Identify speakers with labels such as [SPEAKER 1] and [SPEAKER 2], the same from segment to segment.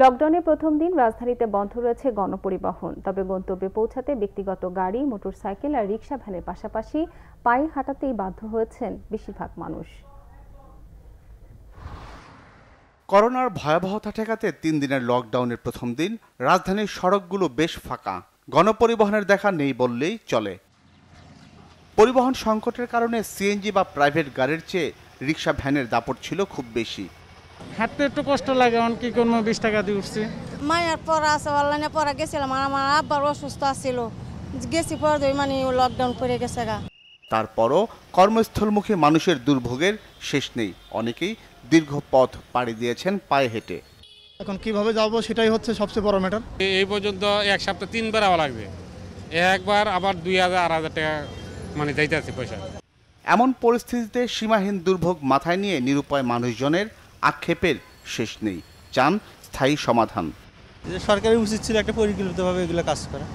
[SPEAKER 1] লকডাউনের প্রথম দিন রাজধানীতে বন্ধ রয়েছে গণপরিবহন। তবে গন্তব্যে পৌঁছাতে ব্যক্তিগত গাড়ি, মোটরসাইকেল আর রিক্সা ভ্যানের পাশাপাশি পায়ে হাঁটাতেই বাধ্য হয়েছেন বেশিরভাগ মানুষ।
[SPEAKER 2] করোনার ভয়াবহতা ঠেকাতে তিন দিনের লকডাউনের প্রথম দিন রাজধানীর সড়কগুলো বেশ ফাঁকা। গণপরিবহনের দেখা নেই বললেই চলে। পরিবহন সংকটের কারণে সিএনজি বা প্রাইভেট গাড়ির চেয়ে রিক্সা ভ্যানের দাপট ছিল খুব বেশি।
[SPEAKER 3] হাঁটতে একটু কষ্ট লাগে এখন কি করব? বিশ টাকা দিয়ে উঠছি।
[SPEAKER 4] মায়ের পড়া আছে অনলাইনে পড়া গেছিলাম আর আমার আব্বার অসুস্থ আছিল। গেছি পর দুই মানে লকডাউন করে গেছে গা।
[SPEAKER 2] তারপরও কর্মস্থলমুখী মানুষের দুর্ভোগের শেষ নেই। অনেকেই দীর্ঘ পথ পাড়ি দিয়েছেন পায়ে হেঁটে।
[SPEAKER 5] এখন কীভাবে যাব সেটাই হচ্ছে সবচেয়ে বড় ম্যাটার
[SPEAKER 6] এই পর্যন্ত এক সপ্তাহ তিনবার আওয়া লাগবে। একবার আবার দুই হাজার আড়াই হাজার টাকা মানে যাইতে আছে পয়সা।
[SPEAKER 2] এমন পরিস্থিতিতে সীমাহীন দুর্ভোগ মাথায় নিয়ে নিরুপায় মানুষজনের আক্ষেপের শেষ নেই। চান স্থায়ী সমাধান।
[SPEAKER 5] যে সরকারের উচিত ছিল একটা পরিকল্পিতভাবে এগুলো কাজ করা।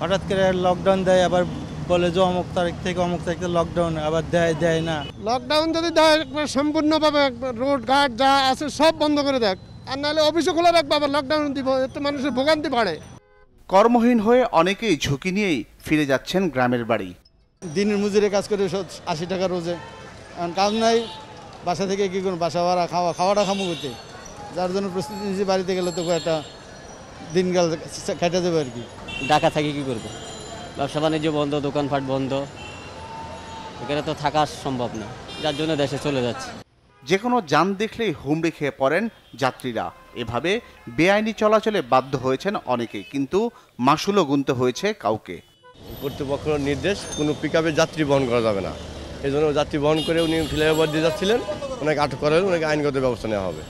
[SPEAKER 5] হঠাৎ করে লকডাউন দেয় আবার বলে যে অমুক তারিখ থেকে অমুক তারিখ থেকে লকডাউন আবার দেয় দেয় না।
[SPEAKER 7] লকডাউন যদি দেয় একবার সম্পূর্ণভাবে একবার রোড ঘাট যা আছে সব বন্ধ করে দেখ আর নাহলে অফিসও খোলা রাখবে আবার লকডাউন দিব এতে মানুষের ভোগান্তি বাড়ে।
[SPEAKER 2] কর্মহীন হয়ে অনেকেই ঝুঁকি নিয়েই ফিরে যাচ্ছেন গ্রামের বাড়ি।
[SPEAKER 5] দিনের মজুরে কাজ করে আশি টাকা রোজে। এখন কাজ নাই বাসা থেকে কী করুন বাসা ভাড়া খাওয়া খাওয়াটা খামো করতে যার জন্য প্রস্তুতি নিয়েছি বাড়িতে গেলে তো একটা দিনকাল খেটে যাবে আর কি।
[SPEAKER 8] ঢাকা থাকি কি করব? ব্যবসা বাণিজ্য বন্ধ দোকানপাট বন্ধ। এখানে তো থাকা সম্ভব না। যার জন্য দেশে চলে যাচ্ছে।
[SPEAKER 2] যে কোনো যান দেখলেই হুমড়ি খেয়ে পড়েন যাত্রীরা। এভাবে বেআইনি চলাচলে বাধ্য হয়েছেন অনেকেই কিন্তু মাসুলও গুনতে হয়েছে কাউকে।
[SPEAKER 9] কর্তৃপক্ষের নির্দেশ কোনো পিক যাত্রী বহন করা যাবে না। এই জন্য যাত্রী বহন করে উনি ফ্লাইওভার দিয়ে যাচ্ছিলেন। ওনাকে আটক করা হলে ওনাকে আইনগত ব্যবস্থা নেওয়া হবে।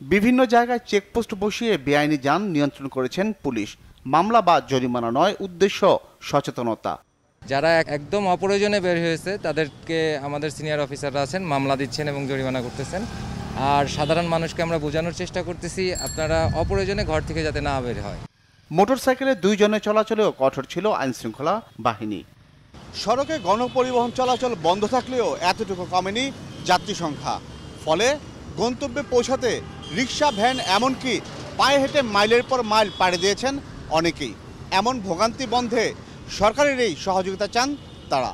[SPEAKER 2] বিভিন্ন জায়গায় চেকপোস্ট বসিয়ে বেআইনি যান নিয়ন্ত্রণ করেছেন পুলিশ। মামলা বা জরিমানা নয় উদ্দেশ্য সচেতনতা।
[SPEAKER 10] যারা এক- একদম অপ্রয়োজনে বের হয়েছে তাদেরকে আমাদের সিনিয়র অফিসাররা আছেন মামলা দিচ্ছেন এবং জরিমানা করতেছেন। আর সাধারণ মানুষকে আমরা বোঝানোর চেষ্টা করতেছি আপনারা অপ্রয়োজনে ঘর থেকে যাতে না বের হয়।
[SPEAKER 2] মোটরসাইকেলে দুইজনে চলাচলেও কঠোর ছিল আইনশৃঙ্খলা বাহিনী।
[SPEAKER 11] সড়কে গণপরিবহন চলাচল বন্ধ থাকলেও এতটুকু কমেনি যাত্রী সংখ্যা। ফলে গন্তব্যে পৌঁছাতে রিক্সা ভ্যান এমনকি পায়ে হেঁটে মাইলের পর মাইল পাড়ি দিয়েছেন অনেকেই। এমন ভোগান্তি বন্ধে সরকারের এই সহযোগিতা চান তারা।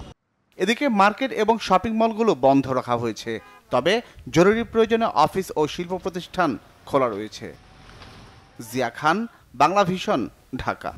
[SPEAKER 2] এদিকে মার্কেট এবং শপিং মলগুলো বন্ধ রাখা হয়েছে। তবে জরুরি প্রয়োজনে অফিস ও শিল্প প্রতিষ্ঠান খোলা রয়েছে। জিয়া খান, বাংলা ভিশন, ঢাকা।